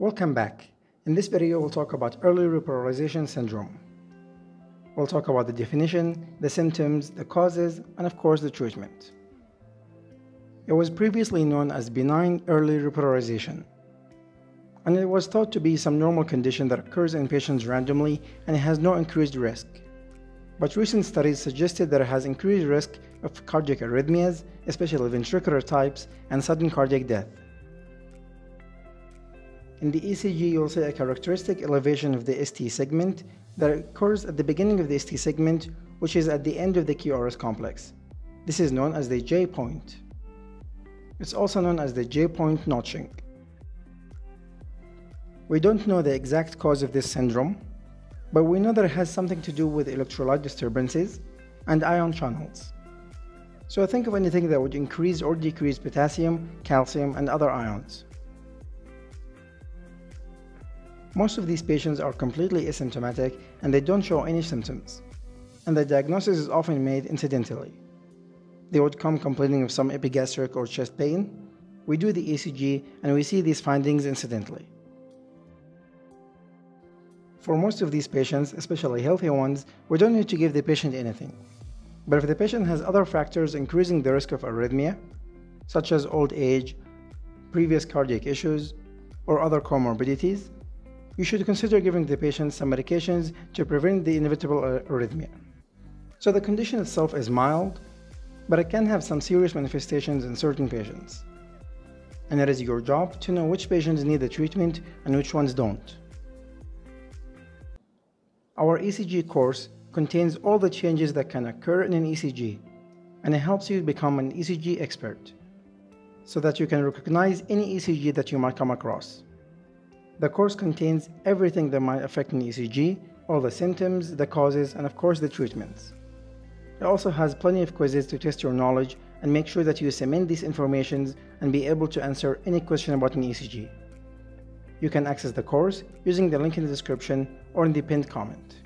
Welcome back. In this video, we'll talk about early repolarization syndrome. We'll talk about the definition, the symptoms, the causes, and of course the treatment. It was previously known as benign early repolarization, and it was thought to be some normal condition that occurs in patients randomly and has no increased risk. But recent studies suggested that it has increased risk of cardiac arrhythmias, especially ventricular types, and sudden cardiac death. In the ECG, you'll see a characteristic elevation of the ST segment that occurs at the beginning of the ST segment, which is at the end of the QRS complex. This is known as the J point. It's also known as the J point notching. We don't know the exact cause of this syndrome, but we know that it has something to do with electrolyte disturbances and ion channels. So think of anything that would increase or decrease potassium, calcium, and other ions. Most of these patients are completely asymptomatic and they don't show any symptoms, and the diagnosis is often made incidentally. They would come complaining of some epigastric or chest pain. We do the ECG and we see these findings incidentally. For most of these patients, especially healthy ones, we don't need to give the patient anything. But if the patient has other factors increasing the risk of arrhythmia, such as old age, previous cardiac issues, or other comorbidities, you should consider giving the patient some medications to prevent the inevitable arrhythmia. So the condition itself is mild, but it can have some serious manifestations in certain patients. And it is your job to know which patients need the treatment and which ones don't. Our ECG course contains all the changes that can occur in an ECG, and it helps you become an ECG expert, so that you can recognize any ECG that you might come across. The course contains everything that might affect an ECG, all the symptoms, the causes, and of course the treatments. It also has plenty of quizzes to test your knowledge and make sure that you cement these informations and be able to answer any question about an ECG. You can access the course using the link in the description or in the pinned comment.